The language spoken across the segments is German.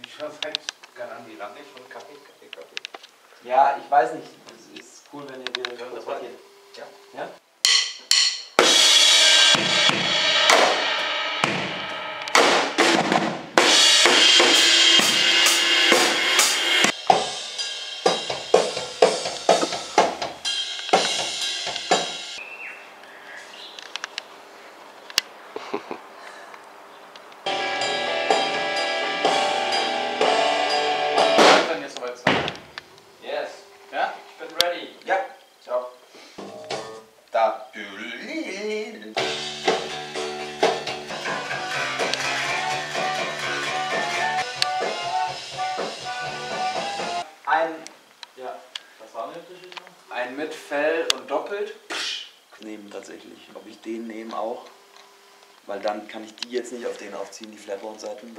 Nicht schon seit Garandi lange schon Kaffee, Kaffee, Kaffee. Ja, ich weiß nicht. Es ist cool, wenn ihr Ja, kurz das war-. Ja. Ready. Ja, ciao. Da. Ein. Ja, was war denn Unterschied? Ein mit Fell und doppelt. Nehmen tatsächlich. Ob ich den nehme auch. Weil dann kann ich die jetzt nicht auf den aufziehen, die Flatbound-Seiten.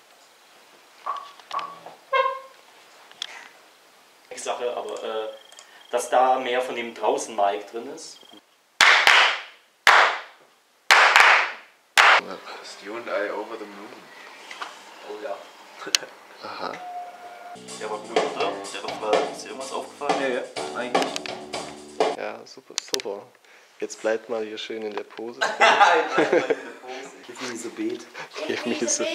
Sache, aber äh, dass da mehr von dem draußen Mic drin ist. It's you and I over the moon. Oh ja. Aha. Der war gut, oder? Der war, ist dir irgendwas aufgefallen? Ja, ja, eigentlich. Ja, super, super. Jetzt bleibt mal hier schön in der Pose. Give me the beat. Give me the-